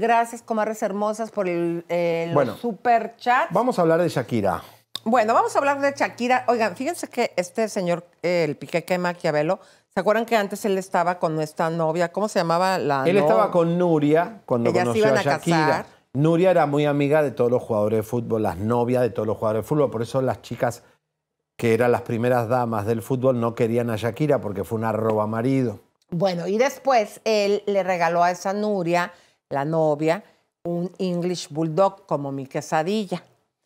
Gracias, comadres hermosas, por el, eh, Bueno. super chats. Vamos a hablar de Shakira. Bueno, vamos a hablar de Shakira. Oigan, fíjense que este señor, eh, el Piqué Maquiavelo, ¿se acuerdan que antes él estaba con nuestra novia? ¿Cómo se llamaba la Él no- estaba con Nuria cuando Ellas conoció iban a a Shakira. casar. Nuria era muy amiga de todos los jugadores de fútbol, las novias de todos los jugadores de fútbol. Por eso las chicas que eran las primeras damas del fútbol no querían a Shakira porque fue una roba marido. Bueno, y después él le regaló a esa Nuria, la novia, un English Bulldog como mi quesadilla.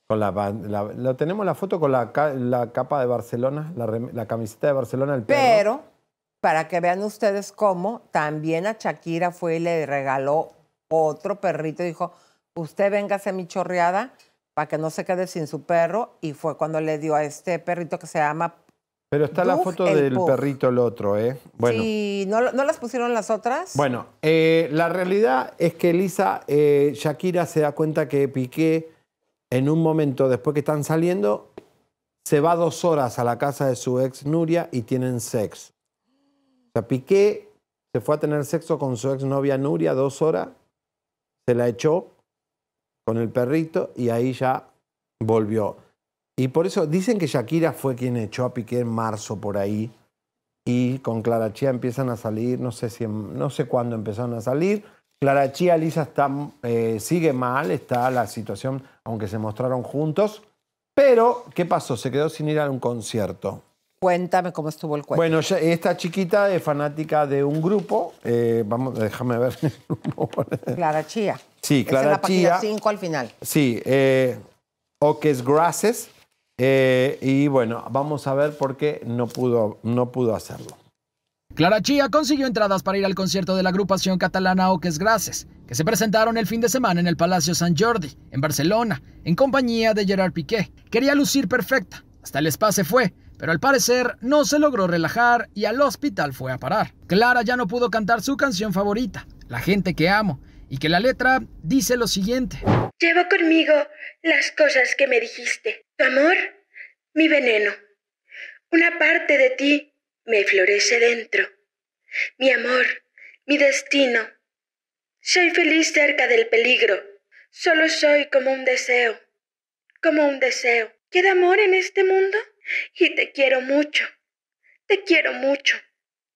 Con la, la- lo tenemos la foto con la, la capa de Barcelona, la, la camiseta de Barcelona, el perro. Pero, para que vean ustedes cómo, también a Shakira fue y le regaló otro perrito. Dijo, usted véngase mi chorreada para que no se quede sin su perro. Y fue cuando le dio a este perrito que se llama... Pero está la foto el del Puff. perrito, el otro, ¿eh? Bueno. Sí, ¿no, ¿no las pusieron las otras? Bueno, eh, la realidad es que Elisa, eh, Shakira se da cuenta que Piqué, en un momento después que están saliendo, se va dos horas a la casa de su ex Nuria y tienen sexo. O sea, Piqué se fue a tener sexo con su ex novia Nuria dos horas, se la echó con el perrito y ahí ya volvió. Y por eso dicen que Shakira fue quien echó a Piqué en marzo por ahí y con Clara Chía empiezan a salir, no sé, si no sé cuándo empezaron a salir. Clara Chía, Lisa está, eh, sigue mal, está la situación, aunque se mostraron juntos. Pero, ¿qué pasó? Se quedó sin ir a un concierto. Cuéntame cómo estuvo el cuento. Bueno, esta chiquita es fanática de un grupo. eh, vamos, déjame ver. el grupo. Clara Chía. Sí, Es en Clara la Chía. 5 al final. Sí, eh, Oques Graces. Eh, y bueno, vamos a ver por qué no pudo, no pudo hacerlo. Clara Chía consiguió entradas para ir al concierto de la agrupación catalana Oques Graces, que se presentaron el fin de semana en el Palacio San Jordi, en Barcelona, en compañía de Gerard Piqué. Quería lucir perfecta, hasta el spa se fue, pero al parecer no se logró relajar y al hospital fue a parar. Clara ya no pudo cantar su canción favorita, La gente que amo, y que la letra dice lo siguiente. Llevo conmigo las cosas que me dijiste. Tu amor, mi veneno. Una parte de ti me florece dentro. Mi amor, mi destino. Soy feliz cerca del peligro. Solo soy como un deseo. Como un deseo. ¿Queda amor en este mundo? Y te quiero mucho. Te quiero mucho.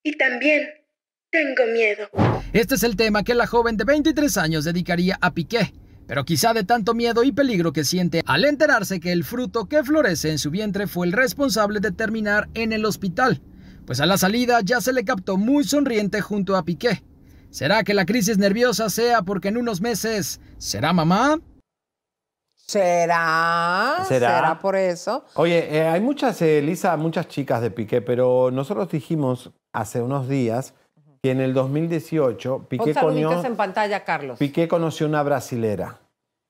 Y también tengo miedo. Este es el tema que la joven de 23 años dedicaría a Piqué, pero quizá de tanto miedo y peligro que siente al enterarse que el fruto que florece en su vientre fue el responsable de terminar en el hospital, pues a la salida ya se le captó muy sonriente junto a Piqué. ¿Será que la crisis nerviosa sea porque en unos meses será mamá? ¿Será? ¿Será? ¿Será por eso? Oye, eh, hay muchas, eh, Lisa, muchas chicas de Piqué, pero nosotros dijimos hace unos días que en el 2018 Piqué, conoció, en pantalla, Carlos. Piqué conoció una brasilera.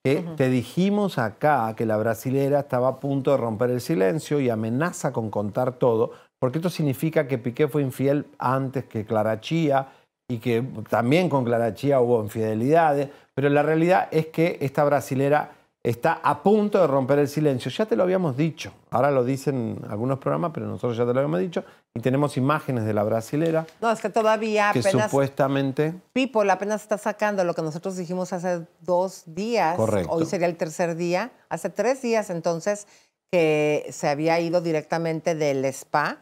Que Te dijimos acá que la brasilera estaba a punto de romper el silencio y amenaza con contar todo, porque esto significa que Piqué fue infiel antes que Clara Chía y que también con Clara Chía hubo infidelidades, pero la realidad es que esta brasilera está a punto de romper el silencio. Ya te lo habíamos dicho, ahora lo dicen algunos programas, pero nosotros ya te lo habíamos dicho y tenemos imágenes de la brasilera No, es que todavía que apenas supuestamente... People apenas está sacando lo que nosotros dijimos hace dos días. Correcto. Hoy sería el tercer día. Hace tres días entonces que se había ido directamente del spa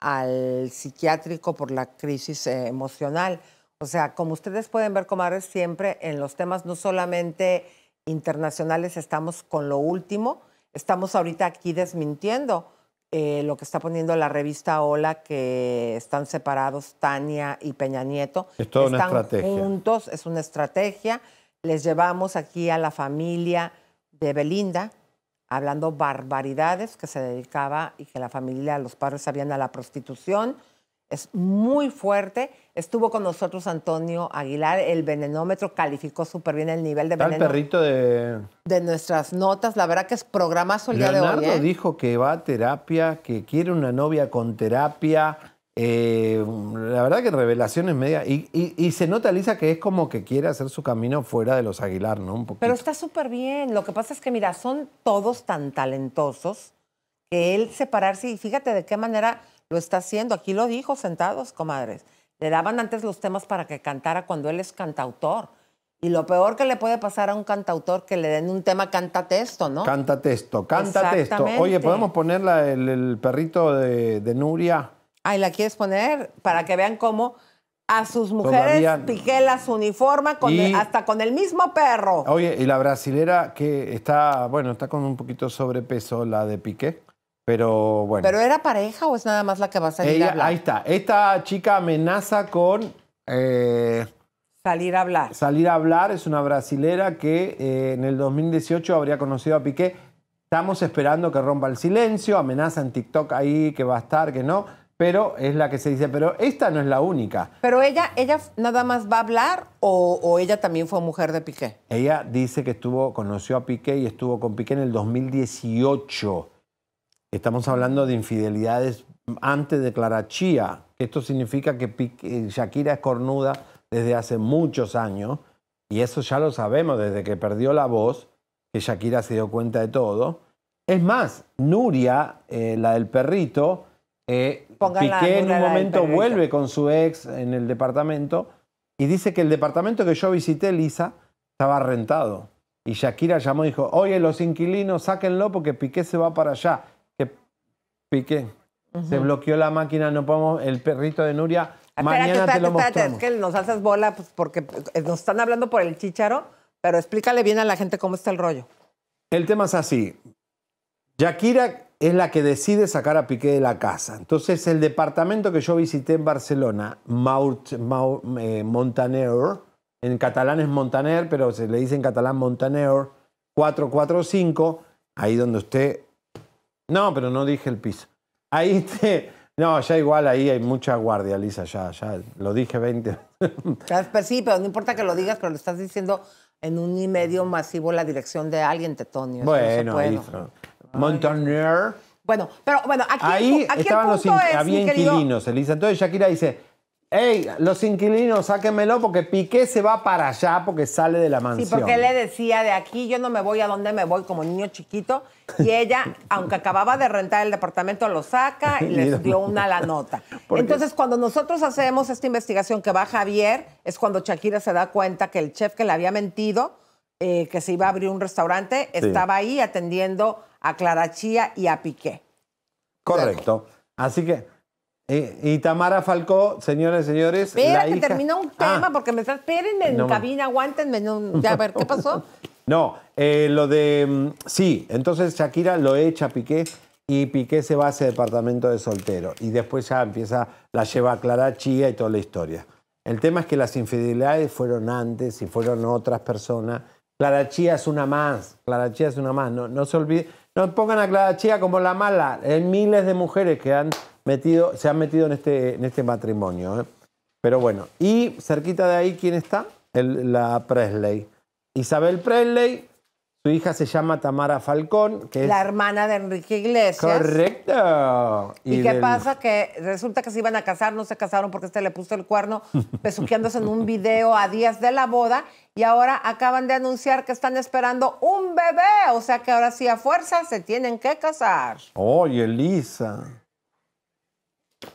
al psiquiátrico por la crisis eh, emocional. O sea, como ustedes pueden ver, comadres, siempre en los temas no solamente internacionales estamos con lo último, estamos ahorita aquí desmintiendo eh, lo que está poniendo la revista Hola, que están separados Tania y Peña Nieto. Es toda una están estrategia. juntos, es una estrategia. Les llevamos aquí a la familia de Belinda, hablando barbaridades que se dedicaba y que la familia, los padres sabían a la prostitución. Es muy fuerte. Estuvo con nosotros Antonio Aguilar, el venenómetro calificó súper bien el nivel de Está el veneno perrito de... de nuestras notas. La verdad que es programazo el día Leonardo de hoy. ¿eh? dijo que va a terapia, que quiere una novia con terapia. Eh, la verdad que revelaciones media. Y, y- y se nota, Lisa, que es como que quiere hacer su camino fuera de los Aguilar, ¿no? Un poquito. Pero está súper bien. Lo que pasa es que, mira, son todos tan talentosos que él separarse, y fíjate de qué manera lo está haciendo. Aquí lo dijo sentados, comadres. Le daban antes los temas para que cantara cuando él es cantautor. Y lo peor que le puede pasar a un cantautor que le den un tema canta texto, ¿no? Canta texto, canta texto. Oye, ¿podemos poner el, el perrito de, de Nuria? Ay, ¿la quieres poner? Para que vean cómo a sus mujeres Todavía no. Piqué las uniforma con Y- el- hasta con el mismo perro. Oye, y la brasilera que está, bueno, está con un poquito sobrepeso, la de Piqué, pero bueno. ¿Pero era pareja o es nada más la que va a salir a hablar? ahí está. Esta chica amenaza con eh, Salir a hablar. salir a hablar. Es una brasilera que eh, en el 2018 habría conocido a Piqué. Estamos esperando que rompa el silencio. Amenaza en TikTok ahí que va a estar, que no. Pero es la que se dice. Pero esta no es la única. ¿Pero ella, ella nada más va a hablar o, o ella también fue mujer de Piqué? Ella dice que estuvo, conoció a Piqué y estuvo con Piqué en el 2018. Estamos hablando de infidelidades antes de Clara Chía. Esto significa que Piqué- Shakira es cornuda desde hace muchos años. Y eso ya lo sabemos desde que perdió la voz, que Shakira se dio cuenta de todo. Es más, Nuria, eh, la del perrito, eh, Piqué en un momento vuelve con su ex en el departamento y dice que el departamento que yo visité, Lisa, estaba rentado. Y Shakira llamó y dijo, oye, los inquilinos, sáquenlo porque Piqué se va para allá. Piqué, se bloqueó la máquina, no podemos, el perrito de Nuria, mañana espérate, te lo espérate, espérate, mostramos. es que nos haces bola pues, porque eh, nos están hablando por el chícharo, pero explícale bien a la gente cómo está el rollo. El tema es así. Shakira es la que decide sacar a Piqué de la casa. Entonces, el departamento que yo visité en Barcelona, Maurt, Mau- eh, Montaner, en catalán es Montaner, pero se le dice en catalán Montaner, 445, ahí donde usted... No, pero no dije el piso. Ahí te... No, ya igual ahí hay mucha guardia, Lisa, ya, ya lo dije 20. Ya, pues sí, pero no importa que lo digas, pero lo estás diciendo en un y medio masivo la dirección de alguien, Tetonio. no bueno, ahí... Bueno, pero bueno, aquí, Ahí aquí estaban el los in- es, había inquilinos, Elisa. Entonces Shakira dice, hey, los inquilinos, sáquenmelo porque Piqué se va para allá porque sale de la Sí, mansión. porque él le decía, de aquí yo no me voy a donde me voy como niño chiquito. Y ella, aunque acababa de rentar el departamento, lo saca y les dio una la nota. Porque- Entonces, cuando nosotros hacemos esta investigación que va Javier, es cuando Shakira se da cuenta que el chef que le había mentido, eh, que se iba a abrir un restaurante, estaba ahí atendiendo a Clara Chía y a Piqué. Correcto. Así que, y, y Tamara Falcó, señores y señores, Espera, que hija- termina un Ah, tema, porque me está, espérenme en No cabina, aguántenme. no- ya, a ver, ¿qué pasó? No, eh, lo de. mm, Sí, entonces Shakira lo echa a Piqué y Piqué se va a ese departamento de soltero. Y después ya empieza, la lleva a Clara Chía y toda la historia. El tema es que las infidelidades fueron antes y fueron otras personas. Clara Chía es una más. Clara Chía es una más. No, no se olvide. No pongan a Clara Chía como la mala. Hay miles de mujeres que han metido, se han metido en este, en este matrimonio. ¿eh? Pero bueno, y cerquita de ahí, ¿quién está? El- la Presley. Isabel Presley, su hija se llama Tamara Falcón, que es La hermana de Enrique Iglesias. correcto. ¿Y, qué del- pasa? Que resulta que se iban a casar, no se casaron porque este le puso el cuerno besuqueándose en un video a días de la boda y ahora acaban de anunciar que están esperando un bebé. O sea que ahora sí a fuerza se tienen que casar. Oye, Lisa.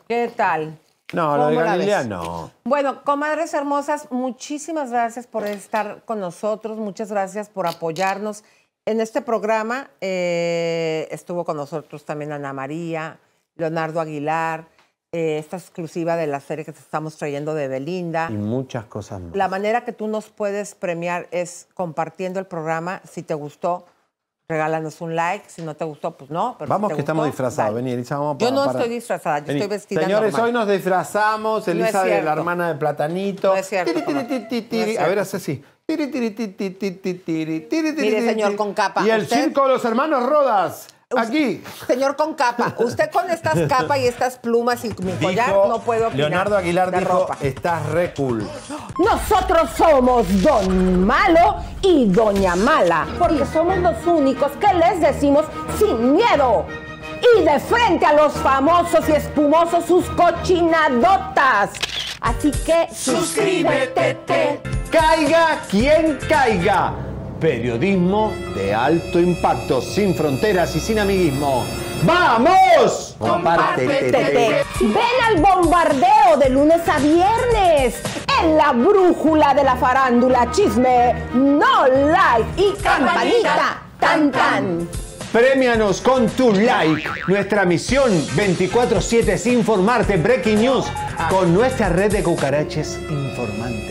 ¿Qué tal? No, lo de ¿Cómo la Galilea no. Bueno, comadres hermosas, muchísimas gracias por estar con nosotros, muchas gracias por apoyarnos. En este programa eh, estuvo con nosotros también Ana María, Leonardo Aguilar, eh, esta exclusiva de la serie que te estamos trayendo de Belinda. Y muchas cosas más. La manera que tú nos puedes premiar es compartiendo el programa. Si te gustó, regálanos un like. Si no te gustó, pues no. Pero si Vamos te que estamos gustó, disfrazados. dale. Vení, Elisa, vamos Yo para- no para- estoy disfrazada, yo Vení. estoy vestida Señores, normal. hoy nos disfrazamos. No Elisa de cierto. la hermana de Platanito. No es cierto, Tiri, tiri, tiri, No A ver, hace así. Tiri, tiri, tiri, tiri, tiri, tiri, tiri, tiri, Mire, señor con capa, Y el usted- circo de los hermanos Rodas. Aquí. Señor con capa, usted con estas capas y estas plumas y mi collar no puedo opinar Leonardo Aguilar de dijo, ropa. estás re cool. Nosotros somos Don Malo y Doña Mala, porque somos los únicos que les decimos sin miedo y de frente a los famosos y espumosos sus cochinadotas. Así que suscríbete. Caiga quien caiga. Periodismo de alto impacto, sin fronteras y sin amiguismo. ¡Vamos! Compártete. Ven al bombardeo de lunes a viernes en la brújula de la farándula, chisme, no like y campanita, tan tan. Premianos con tu like. Nuestra misión 24/7 es informarte. Breaking News con nuestra red de cucaraches informantes.